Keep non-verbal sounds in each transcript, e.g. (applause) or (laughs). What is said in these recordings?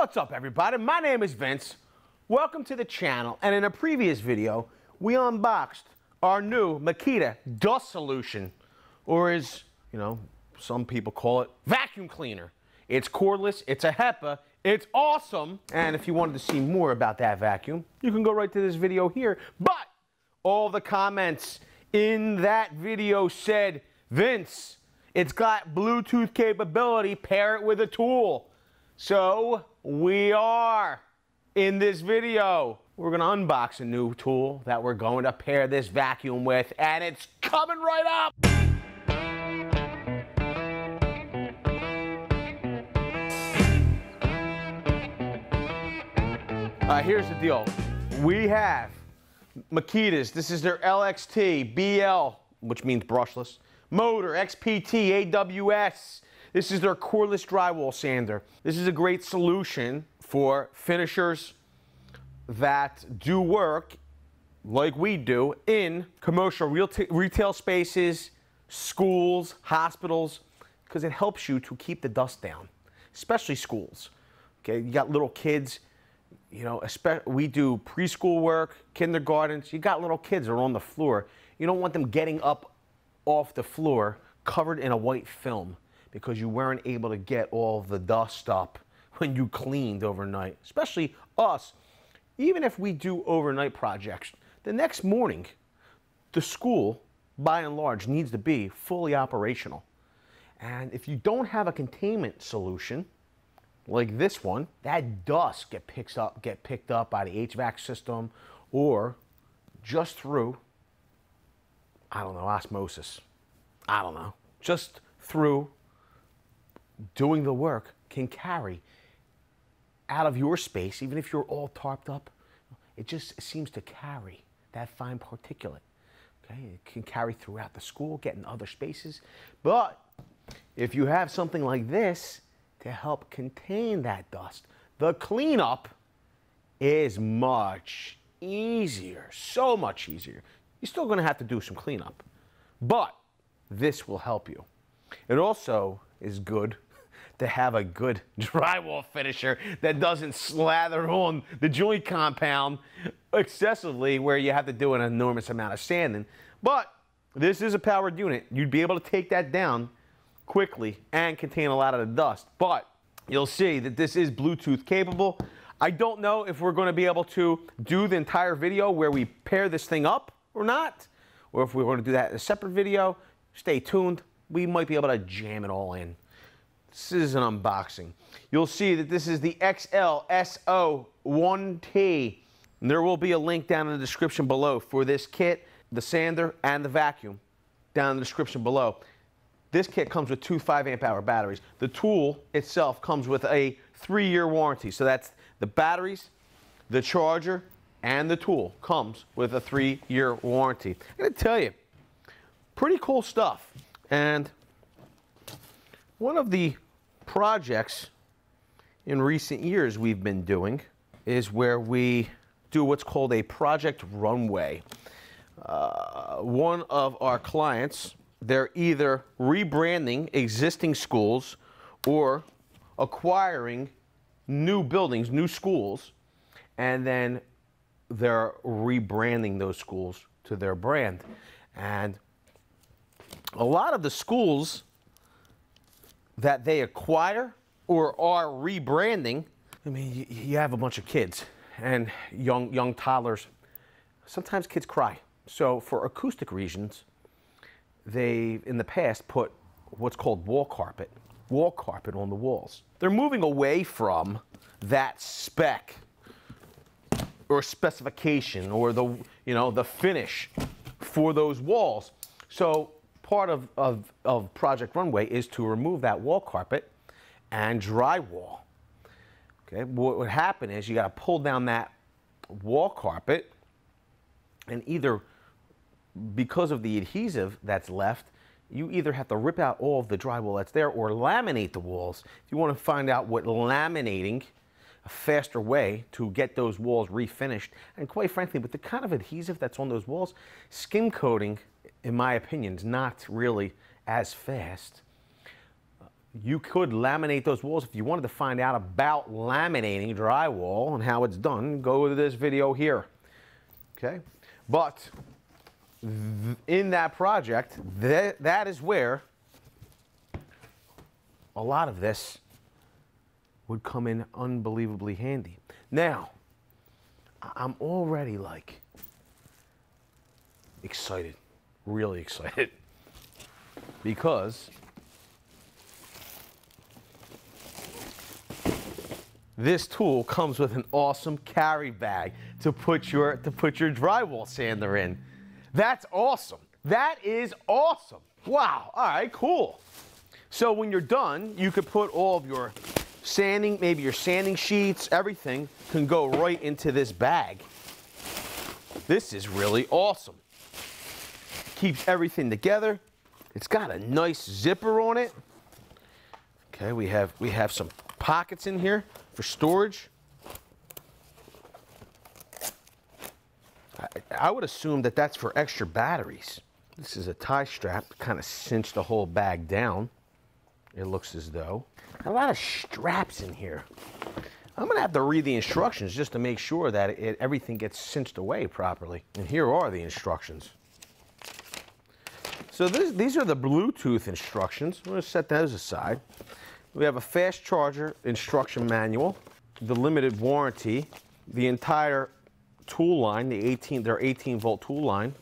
What's up everybody? My name is Vince. Welcome to the channel and in a previous video we unboxed our new Makita dust solution or as you know some people call it vacuum cleaner. It's cordless, it's a HEPA, it's awesome and if you wanted to see more about that vacuum you can go right to this video here but all the comments in that video said Vince it's got Bluetooth capability pair it with a tool. So we are in this video. We're gonna unbox a new tool that we're going to pair this vacuum with and it's coming right up. Uh, here's the deal. We have Makita's. This is their LXT BL, which means brushless. Motor, XPT, AWS. This is their cordless drywall sander. This is a great solution for finishers that do work like we do in commercial retail spaces, schools, hospitals, because it helps you to keep the dust down, especially schools. Okay, you got little kids, you know, we do preschool work, kindergartens, you got little kids that are on the floor. You don't want them getting up off the floor covered in a white film because you weren't able to get all the dust up when you cleaned overnight, especially us. Even if we do overnight projects, the next morning, the school, by and large, needs to be fully operational. And if you don't have a containment solution, like this one, that dust get picked up, get picked up by the HVAC system or just through, I don't know, osmosis. I don't know, just through doing the work can carry out of your space, even if you're all tarped up, it just seems to carry that fine particulate. Okay, it can carry throughout the school, get in other spaces. But if you have something like this to help contain that dust, the cleanup is much easier, so much easier. You're still going to have to do some cleanup, but this will help you. It also is good to have a good (laughs) drywall finisher that doesn't slather on the joint compound excessively where you have to do an enormous amount of sanding. But this is a powered unit. You'd be able to take that down quickly and contain a lot of the dust. But you'll see that this is Bluetooth capable. I don't know if we're going to be able to do the entire video where we pair this thing up or not, or if we're going to do that in a separate video. Stay tuned. We might be able to jam it all in. This is an unboxing. You'll see that this is the XLS01T. And there will be a link down in the description below for this kit, the sander, and the vacuum down in the description below. This kit comes with two 5 amp hour batteries. The tool itself comes with a three-year warranty. So that's the batteries, the charger, and the tool comes with a three-year warranty. I'm to tell you, pretty cool stuff. And one of the projects in recent years we've been doing is where we do what's called a project runway. Uh, one of our clients, they're either rebranding existing schools or acquiring new buildings, new schools, and then they're rebranding those schools to their brand. And a lot of the schools that they acquire or are rebranding, I mean, you, have a bunch of kids and young, young toddlers. Sometimes kids cry. So for acoustic reasons, they, in the past, put what's called wall carpet, wall carpet on the walls. They're moving away from that spec or specification or the, you know, the finish for those walls. So part of, of, of Project Runway is to remove that wall carpet and drywall. Okay, what would happen is you got to pull down that wall carpet and either because of the adhesive that's left, you either have to rip out all of the drywall that's there or laminate the walls. If you want to find out what laminating, a faster way to get those walls refinished, and quite frankly, with the kind of adhesive that's on those walls, skim coating in my opinion, is not really as fast. you could laminate those walls. If you wanted to find out about laminating drywall and how it's done, go to this video here. Okay? But in that project, th- that is where a lot of this would come in unbelievably handy. Now, I'm already like excited, really excited, because this tool comes with an awesome carry bag to put your to put your drywall sander in. That's awesome. That is awesome. Wow. All right, cool. So when you're done, you could put all of your sanding, maybe your sanding sheets, everything can go right into this bag. This is really awesome. Keeps everything together. It's got a nice zipper on it. Okay, we have we have some pockets in here for storage. I, I would assume that that's for extra batteries. This is a tie strap to kind of cinch the whole bag down. It looks as though. A lot of straps in here. I'm gonna have to read the instructions just to make sure that it, everything gets cinched away properly. And here are the instructions. So this, these are the Bluetooth instructions. We're gonna set those aside. We have a fast charger instruction manual, the limited warranty, the entire tool line, the 18, their 18 volt tool line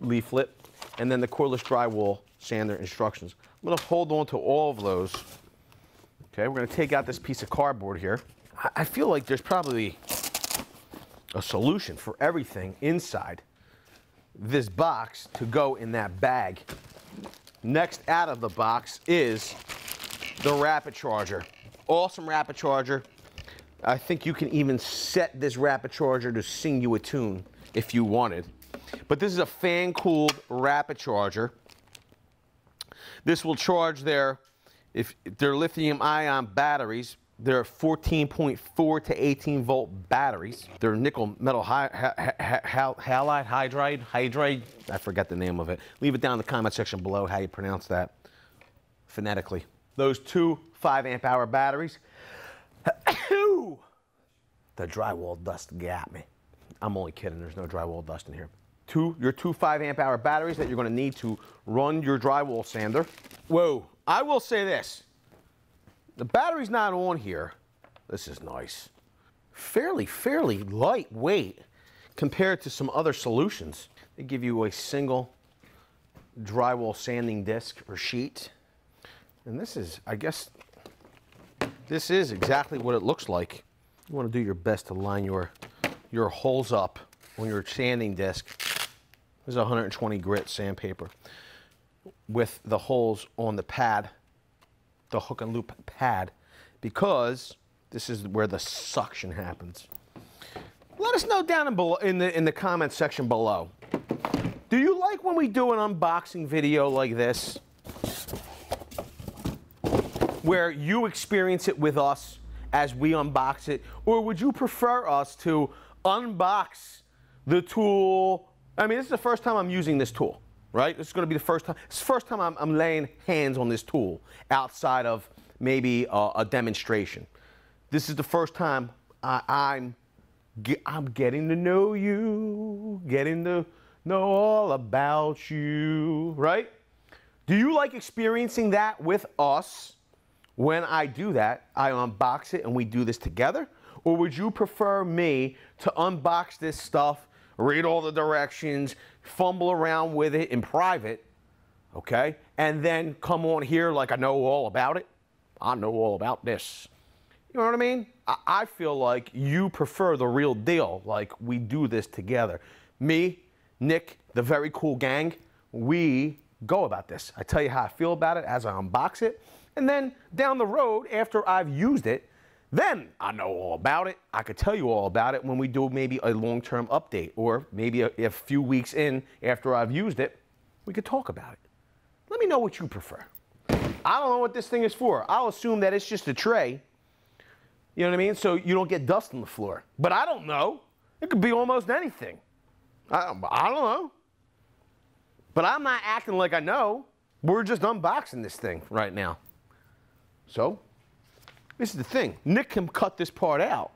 leaflet, and then the cordless drywall sander instructions. I'm gonna hold on to all of those. Okay, we're gonna take out this piece of cardboard here. I- I feel like there's probably a solution for everything inside this box to go in that bag. Next out of the box is the rapid charger. Awesome rapid charger. I think you can even set this rapid charger to sing you a tune if you wanted. But this is a fan cooled rapid charger. This will charge their if their lithium ion batteries. They're 14.4 to 18 volt batteries. They're nickel metal hi- ha- ha- ha- halide, hydride, hydride. I forget the name of it. Leave it down in the comment section below how you pronounce that phonetically. Those two 5 amp hour batteries. (coughs) the drywall dust got me. I'm only kidding. There's no drywall dust in here. Two, your two 5 amp hour batteries that you're going to need to run your drywall sander. Whoa. I will say this. The battery's not on here. This is nice. Fairly, fairly lightweight compared to some other solutions. They give you a single drywall sanding disc or sheet. And this is, I guess, this is exactly what it looks like. You want to do your best to line your, your holes up on your sanding disc. This is 120 grit sandpaper with the holes on the pad, the hook and loop pad, because this is where the suction happens. Let us know down in, below, in the in the comment section below. Do you like when we do an unboxing video like this? Where you experience it with us as we unbox it? Or would you prefer us to unbox the tool? I mean, this is the first time I'm using this tool, right? This is going to be the first time. It's the first time I'm, I'm laying hands on this tool outside of maybe a, a demonstration. This is the first time I, I'm ge- I'm getting to know you, getting to know all about you, right? Do you like experiencing that with us? When I do that, I unbox it and we do this together? Or would you prefer me to unbox this stuff, read all the directions, fumble around with it in private, okay? And then come on here like I know all about it? I know all about this. You know what I mean? I, I feel like you prefer the real deal, like we do this together. Me, Nick, the very cool gang, we go about this. I tell you how I feel about it as I unbox it. And then down the road, after I've used it, then I know all about it. I could tell you all about it when we do maybe a long term update, or maybe a, a few weeks in after I've used it, we could talk about it. Let me know what you prefer. I don't know what this thing is for. I'll assume that it's just a tray. You know what I mean? So you don't get dust on the floor. But I don't know. It could be almost anything. I, I don't know. But I'm not acting like I know. We're just unboxing this thing right now. So, this is the thing. Nick can cut this part out.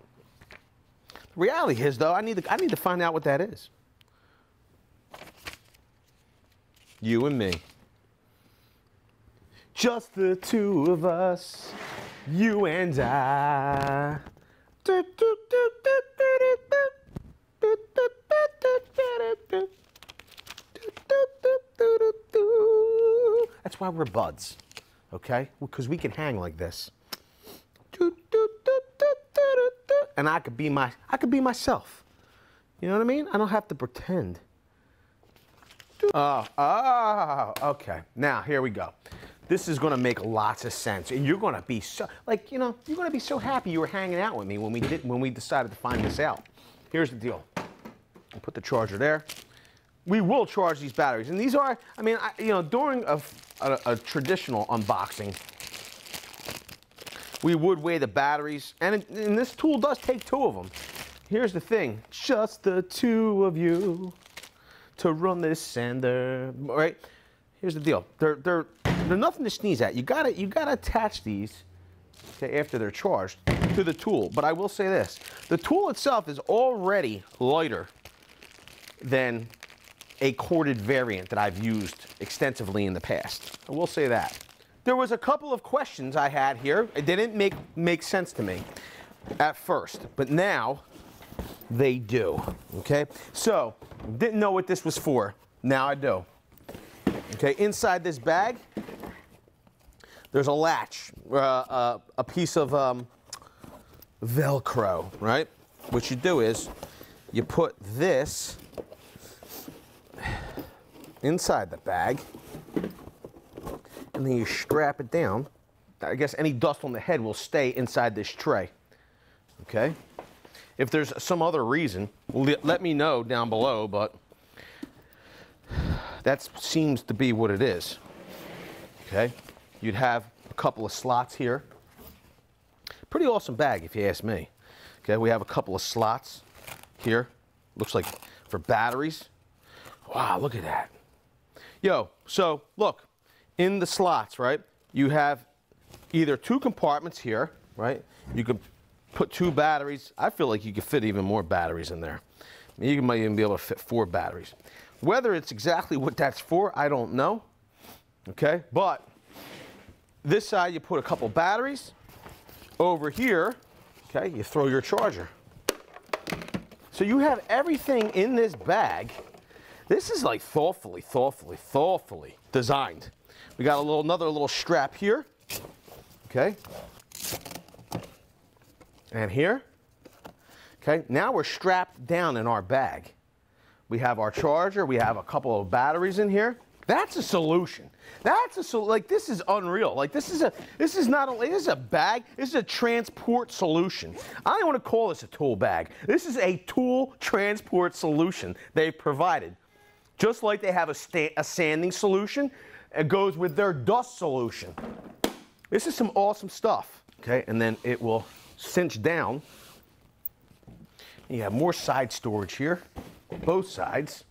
The reality is, though, I need to, I need to find out what that is. You and me. Just the two of us, you and I. That's why we're buds, okay? Because we can hang like this. And I could be my I could be myself. You know what I mean? I don't have to pretend. Oh, oh, okay. Now here we go. This is gonna make lots of sense, and you're gonna be so like you know you're gonna be so happy you were hanging out with me when we did when we decided to find this out. Here's the deal. I'll put the charger there. We will charge these batteries, and these are I mean I, you know during a, a, a traditional unboxing, we would weigh the batteries, and, it, and this tool does take two of them. Here's the thing, just the two of you to run this sander, right? Here's the deal, they're, they're, they're nothing to sneeze at. You gotta, you gotta attach these, after they're charged to the tool. But I will say this, the tool itself is already lighter than a corded variant that I've used extensively in the past. I will say that. There was a couple of questions I had here. It didn't make, make sense to me at first, but now they do, okay? So, didn't know what this was for. Now I do. Okay, inside this bag, there's a latch, uh, uh, a piece of um, Velcro, right? What you do is you put this inside the bag and then you strap it down. I guess any dust on the head will stay inside this tray. Okay? If there's some other reason, let me know down below, but that seems to be what it is. Okay? You'd have a couple of slots here. Pretty awesome bag if you ask me. Okay, we have a couple of slots here. Looks like for batteries. Wow, look at that. Yo, so look, in the slots, right, you have either two compartments here, right? You could put two batteries. I feel like you could fit even more batteries in there. You might even be able to fit four batteries. Whether it's exactly what that's for, I don't know. Okay, but this side you put a couple batteries. Over here, okay, you throw your charger. So you have everything in this bag. This is like thoughtfully, thoughtfully, thoughtfully designed. We got a little, another little strap here. Okay. And here. Okay, now we're strapped down in our bag. We have our charger, we have a couple of batteries in here. That's a solution. That's a so like this is unreal. Like this is a this is not a this is a bag. This is a transport solution. I don't want to call this a tool bag. This is a tool transport solution they've provided. Just like they have a, a sanding solution, it goes with their dust solution. This is some awesome stuff. Okay, and then it will cinch down. You have more side storage here, both sides.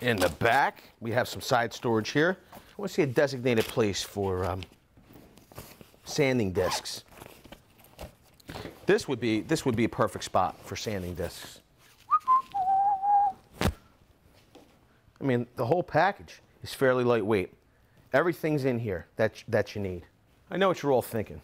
In the back, we have some side storage here. I want to see a designated place for um, sanding discs. This would be this would be a perfect spot for sanding discs. I mean, the whole package is fairly lightweight. Everything's in here that, that you need. I know what you're all thinking.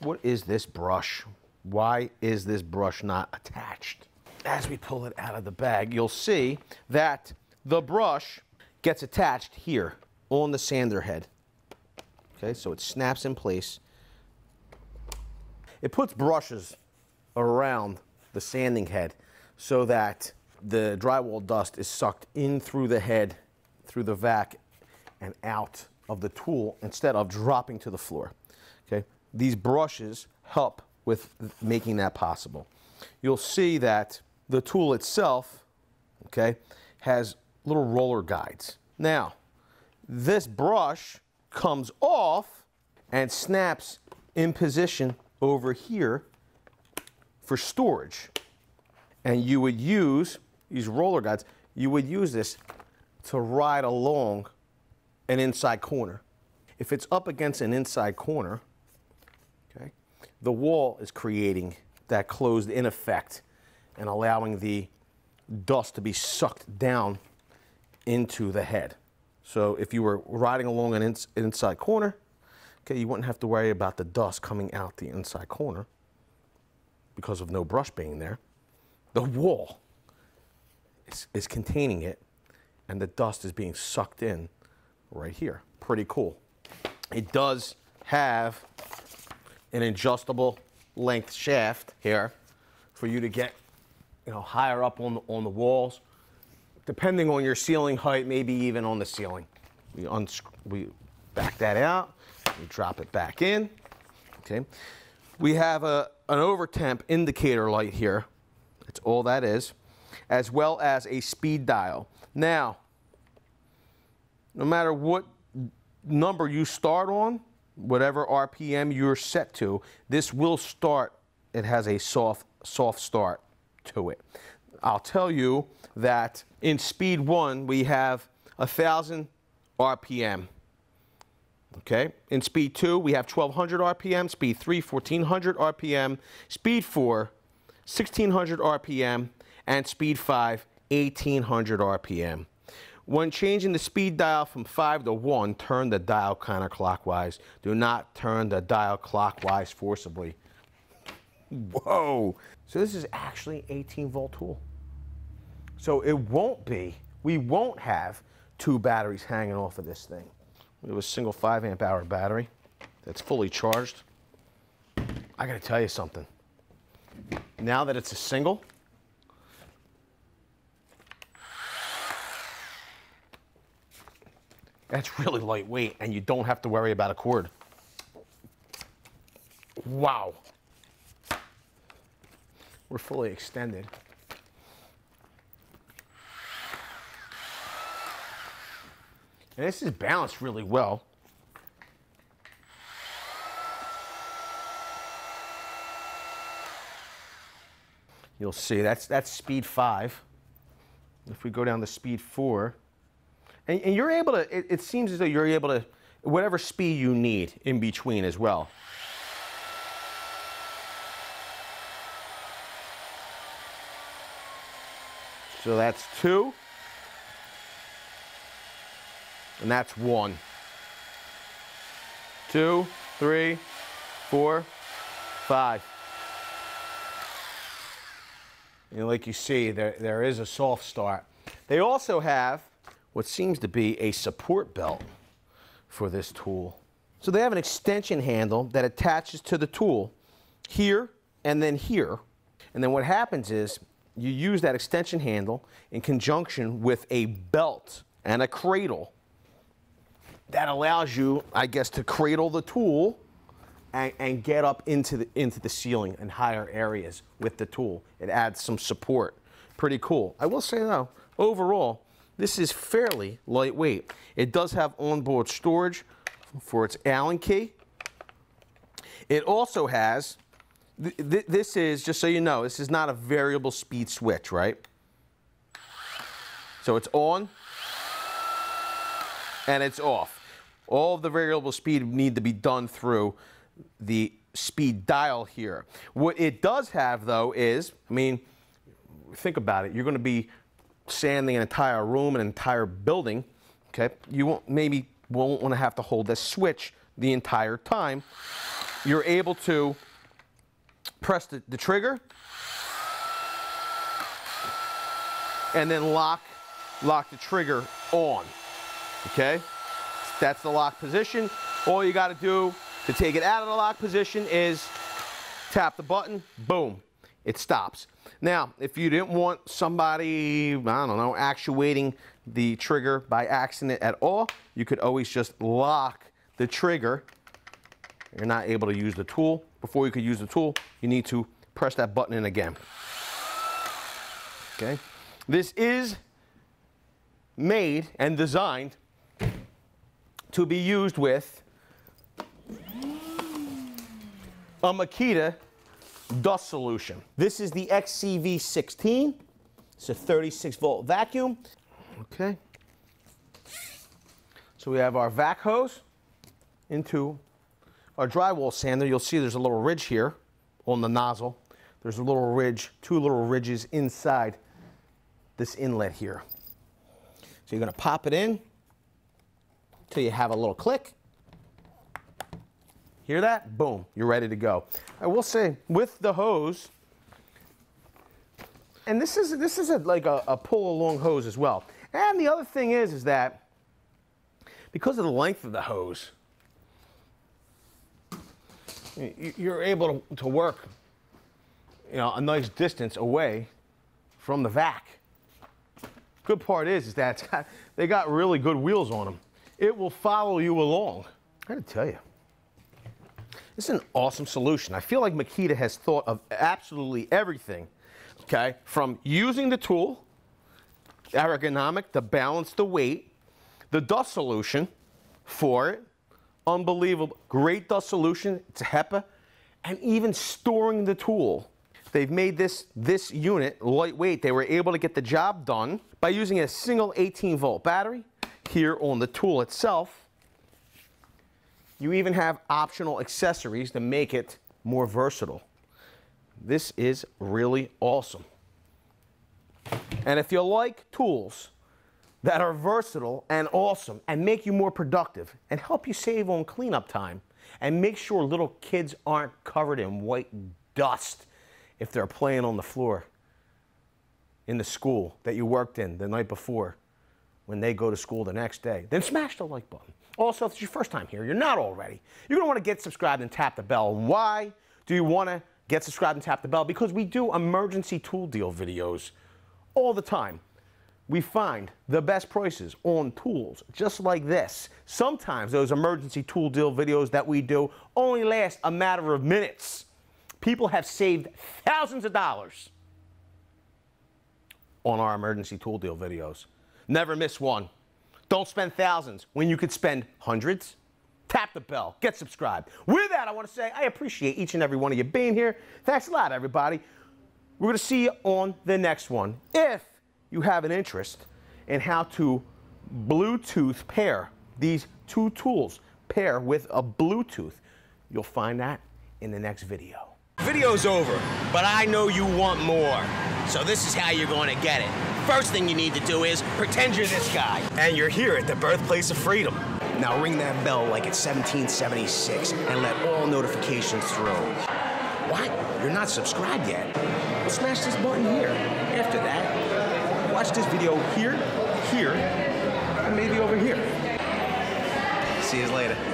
What is this brush? Why is this brush not attached? As we pull it out of the bag, you'll see that the brush gets attached here on the sander head. Okay, so it snaps in place. It puts brushes around the sanding head so that the drywall dust is sucked in through the head, through the vac, and out of the tool instead of dropping to the floor. Okay, these brushes help with making that possible. You'll see that the tool itself, okay, has little roller guides. Now, this brush comes off and snaps in position over here for storage. And you would use these roller guides, you would use this to ride along an inside corner. If it's up against an inside corner, okay, the wall is creating that closed in effect and allowing the dust to be sucked down into the head. So if you were riding along an ins inside corner, okay, you wouldn't have to worry about the dust coming out the inside corner because of no brush being there. The wall is, is containing it and the dust is being sucked in right here. Pretty cool. It does have an adjustable length shaft here for you to get you know, higher up on the, on the walls, depending on your ceiling height, maybe even on the ceiling. We, we back that out, we drop it back in, okay? We have a, an over temp indicator light here. That's all that is, as well as a speed dial. Now, no matter what number you start on, whatever RPM you're set to, this will start, it has a soft, soft start to it. I'll tell you that in speed one, we have 1,000 RPM. Okay, in speed two, we have 1200 RPM, speed three, 1400 RPM, speed four, 1600 RPM, and speed five, 1800 RPM. When changing the speed dial from 5 to 1, turn the dial counterclockwise. Do not turn the dial clockwise forcibly. Whoa! So this is actually 18 volt tool. So it won't be, we won't have two batteries hanging off of this thing. We have a single 5 amp hour battery that's fully charged. I gotta tell you something. Now that it's a single, That's really lightweight and you don't have to worry about a cord. Wow. We're fully extended. And this is balanced really well. You'll see that's that's speed five. If we go down to speed four, and, and you're able to, it, it seems as though you're able to, whatever speed you need in between as well. So that's two. And that's one. Two, three, four, five. And like you see, there, there is a soft start. They also have what seems to be a support belt for this tool. So they have an extension handle that attaches to the tool here and then here. And then what happens is you use that extension handle in conjunction with a belt and a cradle that allows you, I guess, to cradle the tool and, and, get up into the, into the ceiling and higher areas with the tool. It adds some support. Pretty cool. I will say though, overall, this is fairly lightweight. It does have onboard storage for its Allen key. It also has, th th this is, just so you know, this is not a variable speed switch, right? So it's on and it's off. All of the variable speed need to be done through the speed dial here. What it does have though is, I mean, think about it, you're going to be sanding an entire room, an entire building, okay, you won't, maybe won't want to have to hold this switch the entire time. You're able to press the, the trigger and then lock, lock the trigger on, okay? That's the lock position. All you got to do to take it out of the lock position is tap the button, boom, it stops. Now, if you didn't want somebody, I don't know, actuating the trigger by accident at all, you could always just lock the trigger. You're not able to use the tool. Before you could use the tool, you need to press that button in again. Okay? This is made and designed to be used with a Makita dust solution. This is the XCV16. It's a 36 volt vacuum. Okay. So we have our vac hose. into our drywall sander, you'll see there's a little ridge here on the nozzle. There's a little ridge, two little ridges inside this inlet here. So you're gonna pop it in till you have a little click. Hear that? Boom, you're ready to go. I will say, with the hose, and this is this is a, like a, a pull along hose as well. And the other thing is, is that because of the length of the hose, you're able to, work, you know, a nice distance away from the vac. Good part is, is that got, they got really good wheels on them. It will follow you along. I gotta tell you, this is an awesome solution. I feel like Makita has thought of absolutely everything, okay? From using the tool, ergonomic, to balance the weight, the dust solution for it, unbelievable, great dust solution, it's HEPA, and even storing the tool. They've made this, this unit lightweight. They were able to get the job done by using a single 18 volt battery here on the tool itself. You even have optional accessories to make it more versatile. This is really awesome. And if you like tools that are versatile and awesome and make you more productive and help you save on cleanup time and make sure little kids aren't covered in white dust if they're playing on the floor in the school that you worked in the night before when they go to school the next day, then smash the like button. Also, if it's your first time here, you're not already, you're gonna wanna get subscribed and tap the bell. Why do you wanna get subscribed and tap the bell? Because we do emergency tool deal videos all the time. We find the best prices on tools just like this. Sometimes those emergency tool deal videos that we do only last a matter of minutes. People have saved thousands of dollars on our emergency tool deal videos. Never miss one. Don't spend thousands when you could spend hundreds. Tap the bell, get subscribed. With that, I want to say I appreciate each and every one of you being here. Thanks a lot, everybody. We're going to see you on the next one. If you have an interest in how to Bluetooth pair these two tools, pair with a Bluetooth, you'll find that in the next video. Video's over, but I know you want more. So this is how you're going to get it. First thing you need to do is pretend you're this guy. And you're here at the birthplace of freedom. Now ring that bell like it's 1776 and let all notifications through. What? You're not subscribed yet? Well, smash this button here. After that, watch this video here, here, and maybe over here. See you later.